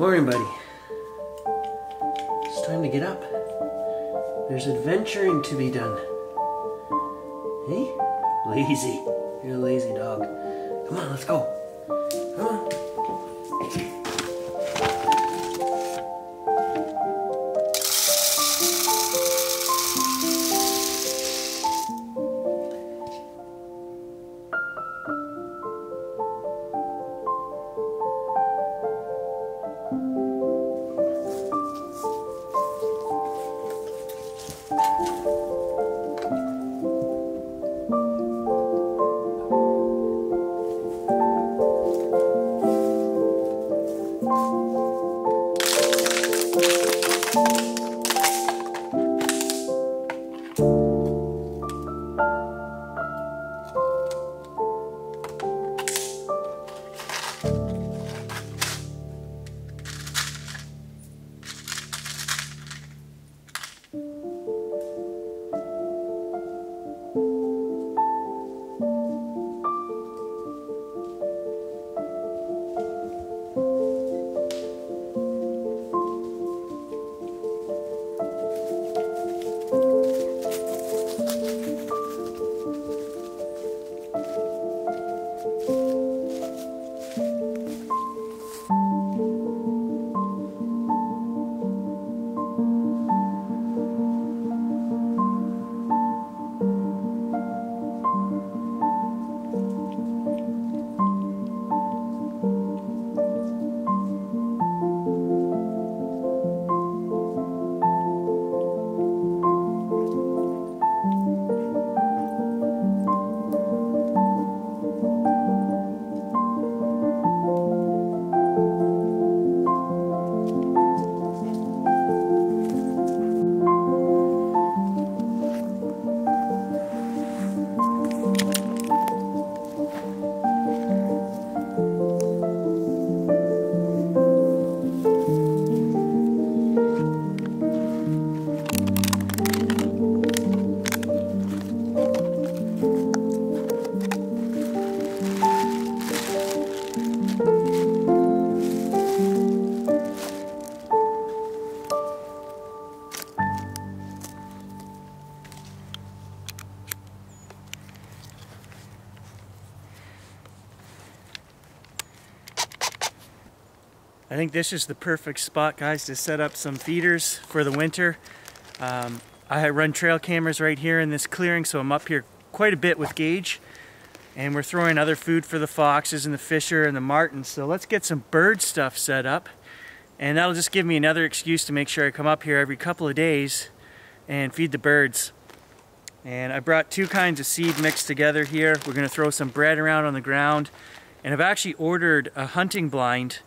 Morning, buddy. It's time to get up. There's adventuring to be done. Hey? Lazy. You're a lazy dog. Come on, let's go. Come on. I think this is the perfect spot, guys, to set up some feeders for the winter. Um, I run trail cameras right here in this clearing, so I'm up here quite a bit with Gage. And we're throwing other food for the foxes and the fisher and the martins. So let's get some bird stuff set up. And that'll just give me another excuse to make sure I come up here every couple of days and feed the birds. And I brought two kinds of seed mixed together here. We're gonna throw some bread around on the ground. And I've actually ordered a hunting blind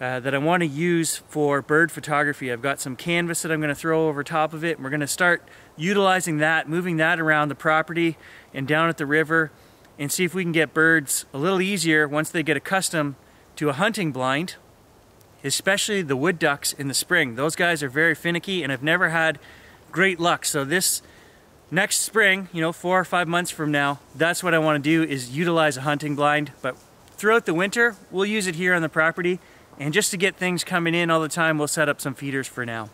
uh, that I want to use for bird photography. I've got some canvas that I'm going to throw over top of it. And we're going to start utilizing that, moving that around the property and down at the river and see if we can get birds a little easier once they get accustomed to a hunting blind, especially the wood ducks in the spring. Those guys are very finicky and I've never had great luck. So this next spring, you know, four or five months from now, that's what I want to do is utilize a hunting blind. But throughout the winter, we'll use it here on the property and just to get things coming in all the time, we'll set up some feeders for now.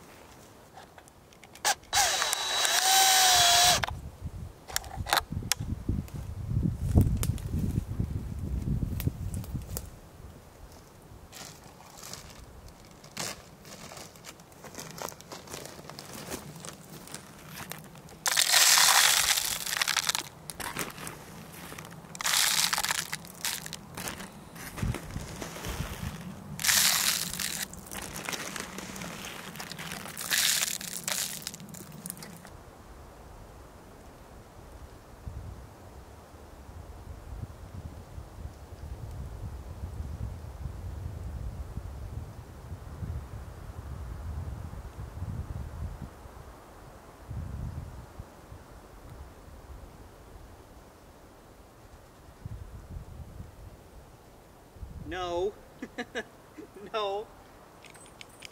No. no.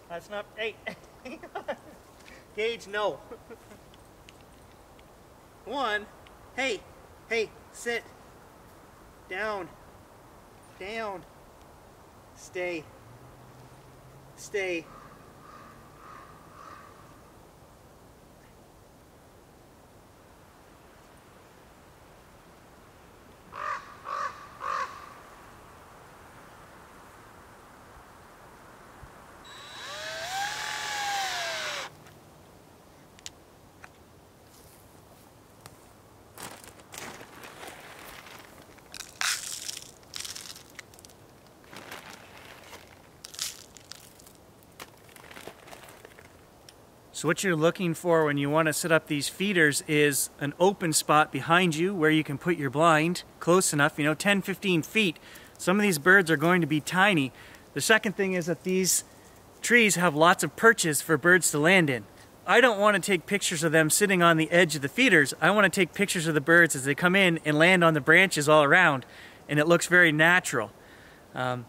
That's not. Hey. Gage, no. One. Hey. Hey. Sit. Down. Down. Stay. stay So what you're looking for when you want to set up these feeders is an open spot behind you where you can put your blind close enough, you know, 10, 15 feet. Some of these birds are going to be tiny. The second thing is that these trees have lots of perches for birds to land in. I don't want to take pictures of them sitting on the edge of the feeders. I want to take pictures of the birds as they come in and land on the branches all around and it looks very natural. Um,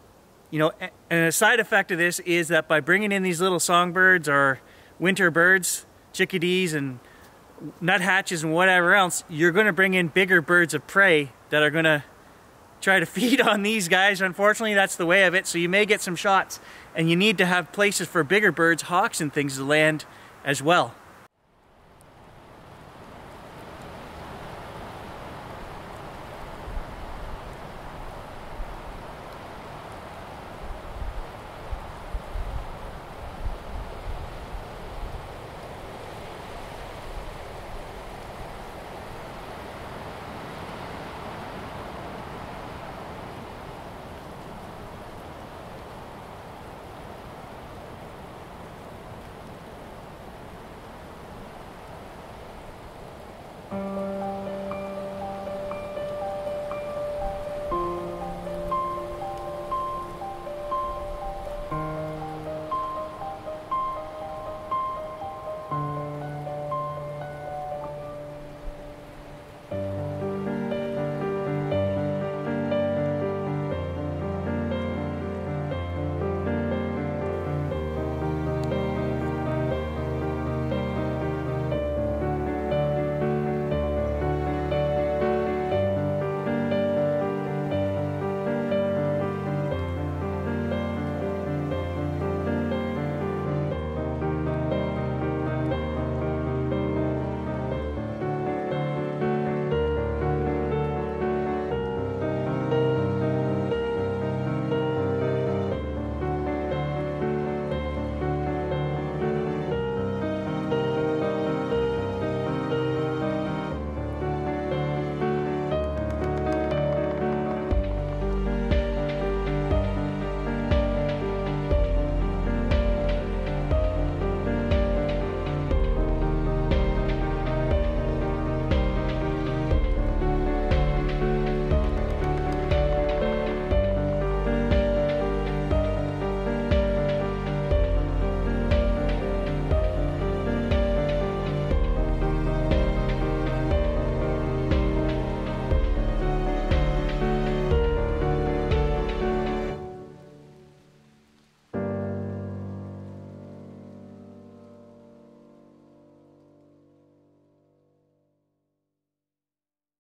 you know, and a side effect of this is that by bringing in these little songbirds or winter birds, chickadees and nuthatches and whatever else, you're going to bring in bigger birds of prey that are going to try to feed on these guys. Unfortunately, that's the way of it. So you may get some shots and you need to have places for bigger birds, hawks and things to land as well.